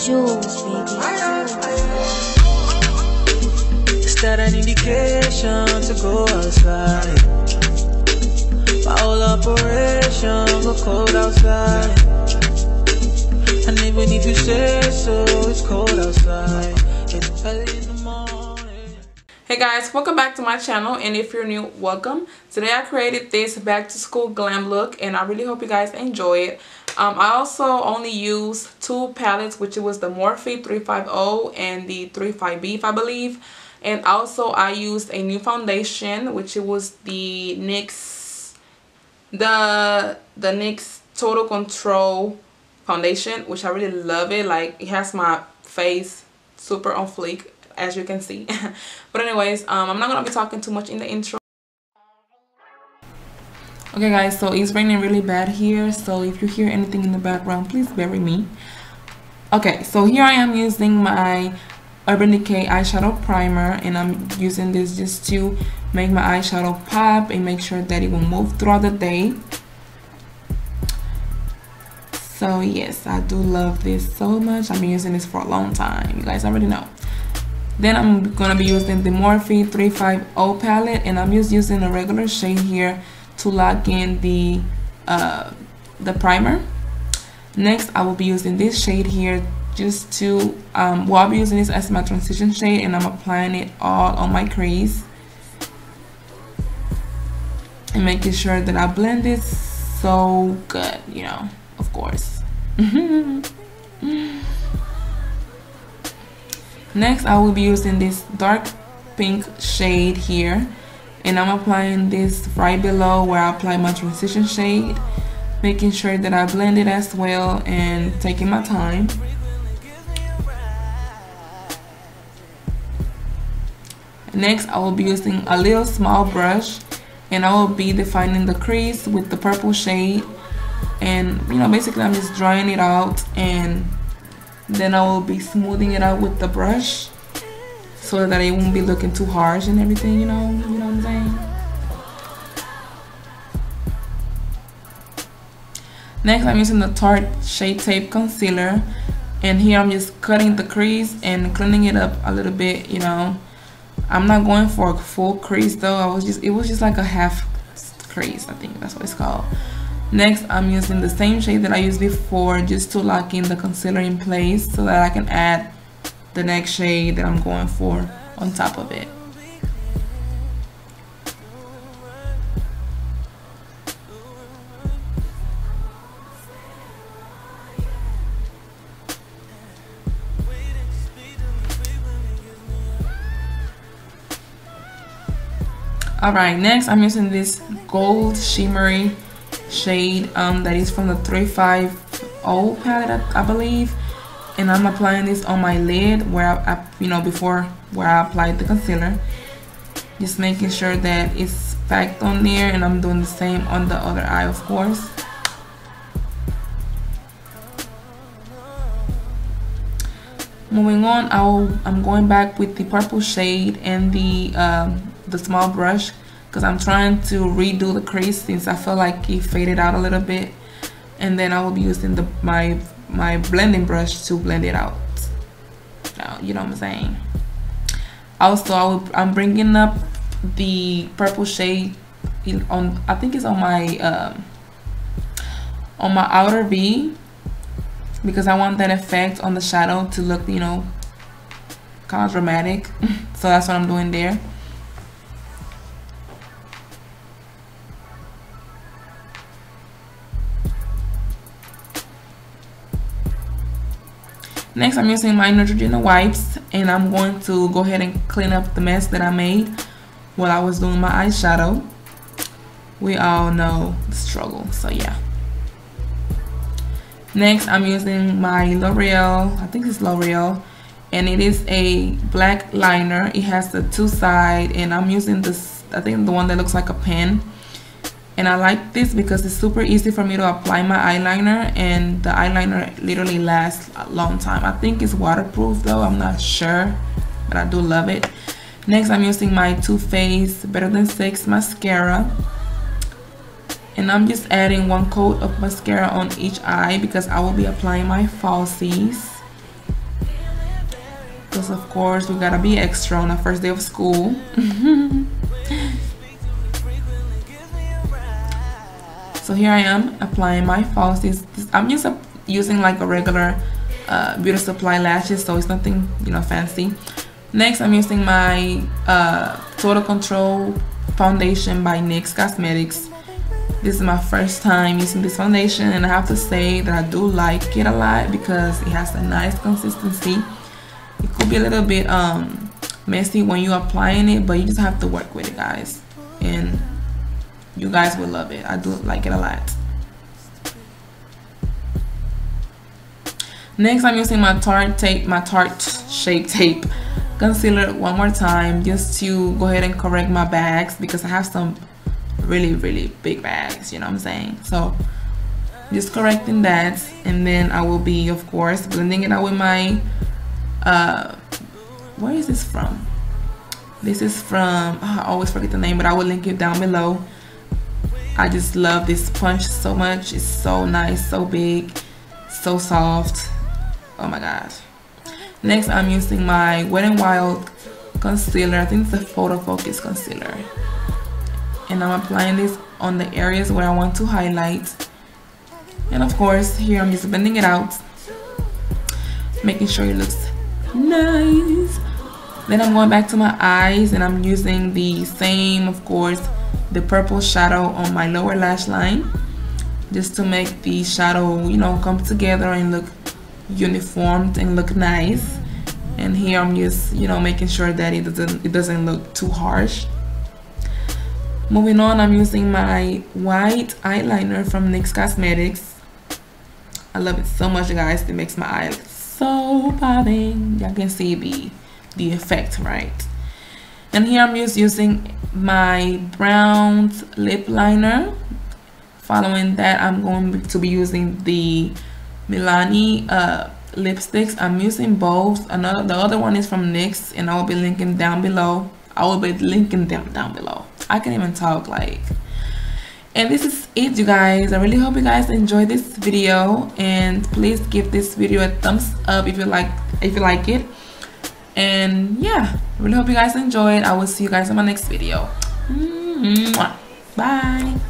Jules, baby. Is that an indication to go outside? My whole operation go cold outside. And even if you say so, it's cold outside. It's early in the morning. Hey guys, welcome back to my channel and if you're new, welcome. Today I created this back to school glam look and I really hope you guys enjoy it. Um, I also only used two palettes which was the Morphe 350 and the 35B I believe. And also I used a new foundation which it was the NYX the the NYX Total Control foundation which I really love it. Like it has my face super on fleek as you can see. But anyways um, I'm not gonna be talking too much in the intro okay guys so it's raining really bad here so if you hear anything in the background please bury me. Okay so here I am using my Urban Decay eyeshadow primer and I'm using this just to make my eyeshadow pop and make sure that it will move throughout the day. So yes I do love this so much. I've been using this for a long time. You guys already know. Then I'm gonna be using the Morphe 350 palette and I'm just using a regular shade here to lock in the uh, the primer. Next I will be using this shade here just to um, well I'll be using this as my transition shade and I'm applying it all on my crease and making sure that I blend it so good you know of course. Next I will be using this dark pink shade here and I'm applying this right below where I apply my transition shade making sure that I blend it as well and taking my time. Next I will be using a little small brush and I will be defining the crease with the purple shade. And you know basically I'm just drying it out and then I will be smoothing it out with the brush so that it won't be looking too harsh and everything you know you know what I'm saying? Next I'm using the Tarte Shape Tape Concealer. And here I'm just cutting the crease and cleaning it up a little bit you know. I'm not going for a full crease though. I was just it was just like a half crease I think that's what it's called. Next I'm using the same shade that I used before just to lock in the concealer in place so that I can add the next shade that I'm going for on top of it Alright, next I'm using this gold shimmery shade um, that is from the 350 palette, I, I believe. And I'm applying this on my lid where I, I, you know, before where I applied the concealer. Just making sure that it's packed on there and I'm doing the same on the other eye, of course. Moving on, I'll, I'm going back with the purple shade and the um, the small brush because I'm trying to redo the crease since I feel like it faded out a little bit and then I will be using the my my blending brush to blend it out. You know what I'm saying? Also I will, I'm bringing up the purple shade on I think it's on my um, on my outer V because I want that effect on the shadow to look you know kind of dramatic. So that's what I'm doing there Next, I'm using my Neutrogena wipes and I'm going to go ahead and clean up the mess that I made while I was doing my eyeshadow. We all know the struggle, so yeah. Next, I'm using my L'Oreal, I think it's L'Oreal, and it is a black liner. It has the two side and I'm using this, I think the one that looks like a pen and I like this because it's super easy for me to apply my eyeliner and the eyeliner literally lasts a long time. I think it's waterproof though I'm not sure but I do love it. Next I'm using my Too Faced Better Than Sex mascara. And I'm just adding one coat of mascara on each eye because I will be applying my falsies. Because of course we gotta be extra on the first day of school so here I am applying my falsies I'm just using like a regular uh, beauty supply lashes so it's nothing you know fancy. Next I'm using my uh, total control foundation by NYX Cosmetics. This is my first time using this foundation and I have to say that I do like it a lot because it has a nice consistency. It could be a little bit um, messy when you're applying it but you just have to work with it guys. And you guys will love it. I do like it a lot. Next I'm using my Tarte tape my Tarte shape tape concealer one more time just to go ahead and correct my bags because I have some really really big bags you know what I'm saying? So just correcting that and then I will be of course blending it out with my uh where is this from? This is from oh, I always forget the name but I will link it down below I just love this sponge so much. It's so nice so big so soft. Oh my gosh. Next I'm using my Wet n Wild concealer. I think it's the photo focus concealer. And I'm applying this on the areas where I want to highlight. And of course here I'm just blending it out making sure it looks nice. Then I'm going back to my eyes and I'm using the same of course the purple shadow on my lower lash line just to make the shadow you know come together and look uniformed and look nice and here I'm just you know making sure that it doesn't it doesn't look too harsh Moving on, I'm using my white eyeliner from NYX Cosmetics. I love it so much, guys. It makes my eyes so popping. Y'all can see the, the effect, right? And here I'm just using my brown lip liner. Following that, I'm going to be using the Milani uh, lipsticks. I'm using both. Another, the other one is from NYX, and I will be linking down below. I will be linking them down below. I can even talk like and this is it you guys i really hope you guys enjoyed this video and please give this video a thumbs up if you like if you like it and yeah really hope you guys enjoyed. I will see you guys in my next video. Bye